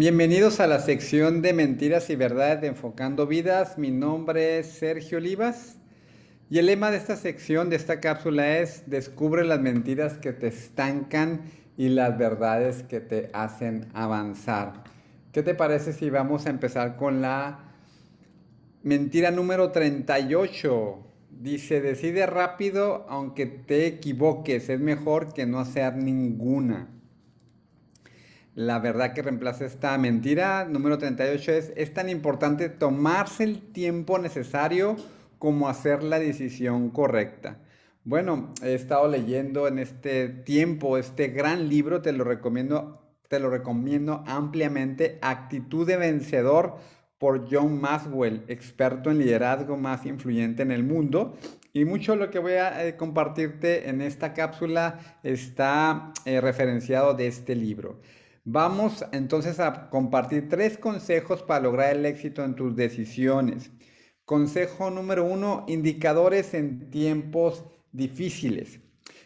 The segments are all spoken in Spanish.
Bienvenidos a la sección de mentiras y verdades de Enfocando Vidas. Mi nombre es Sergio Olivas y el lema de esta sección, de esta cápsula es Descubre las mentiras que te estancan y las verdades que te hacen avanzar. ¿Qué te parece si vamos a empezar con la mentira número 38? Dice, decide rápido aunque te equivoques, es mejor que no hacer ninguna la verdad que reemplaza esta mentira. Número 38 es, es tan importante tomarse el tiempo necesario como hacer la decisión correcta. Bueno, he estado leyendo en este tiempo este gran libro, te lo recomiendo, te lo recomiendo ampliamente, Actitud de Vencedor por John Maswell, experto en liderazgo más influyente en el mundo. Y mucho lo que voy a eh, compartirte en esta cápsula está eh, referenciado de este libro. Vamos entonces a compartir tres consejos para lograr el éxito en tus decisiones. Consejo número uno, indicadores en tiempos difíciles.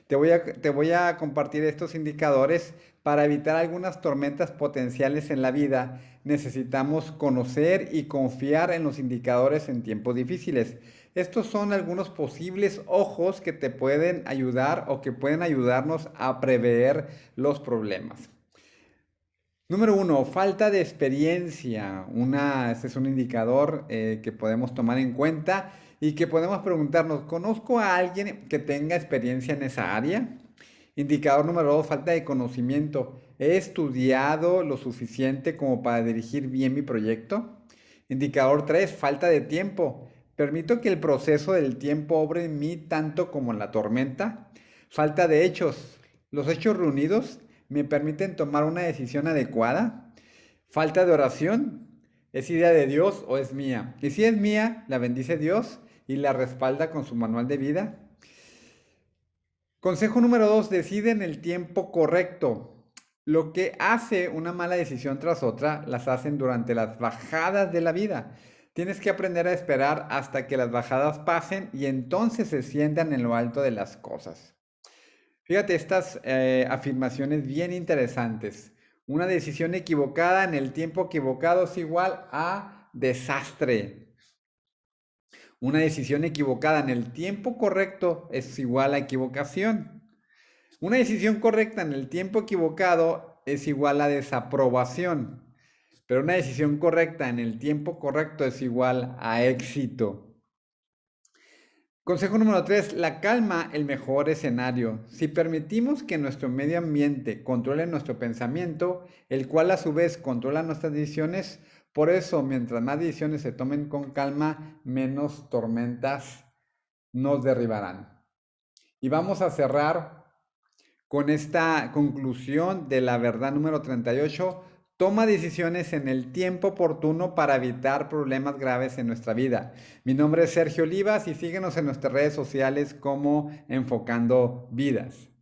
Te voy, a, compartir estos indicadores para evitar algunas tormentas potenciales en la vida. Necesitamos conocer y confiar en los indicadores en tiempos difíciles. Estos son algunos posibles ojos que te pueden ayudar o que pueden ayudarnos a prever los problemas. Número uno, falta de experiencia. Una, es un indicador eh, que podemos tomar en cuenta y que podemos preguntarnos, ¿conozco a alguien que tenga experiencia en esa área? Indicador número dos, falta de conocimiento. ¿He estudiado lo suficiente como para dirigir bien mi proyecto? Indicador tres, falta de tiempo. ¿Permito que el proceso del tiempo obre en mí tanto como en la tormenta? Falta de hechos. ¿Los hechos reunidos me permiten tomar una decisión adecuada? Falta de oración. ¿Es idea de Dios o es mía? Y si es mía, la bendice Dios y la respalda con su manual de vida. Consejo número dos, decide en el tiempo correcto. Lo que hace una mala decisión tras otra, las hacen durante las bajadas de la vida. Tienes que aprender a esperar hasta que las bajadas pasen y entonces se sientan en lo alto de las cosas. Fíjate estas eh, afirmaciones bien interesantes. Una decisión equivocada en el tiempo equivocado es igual a desastre. Una decisión equivocada en el tiempo correcto es igual a equivocación. Una decisión correcta en el tiempo equivocado es igual a desaprobación. Pero una decisión correcta en el tiempo correcto es igual a éxito. Consejo número 3, la calma, el mejor escenario. Si permitimos que nuestro medio ambiente controle nuestro pensamiento, el cual a su vez controla nuestras decisiones, por eso mientras más decisiones se tomen con calma, menos tormentas nos derribarán. Y vamos a cerrar con esta conclusión de la verdad número 38 Toma decisiones en el tiempo oportuno para evitar problemas graves en nuestra vida. Mi nombre es Sergio Olivas y síguenos en nuestras redes sociales como Enfocando Vidas.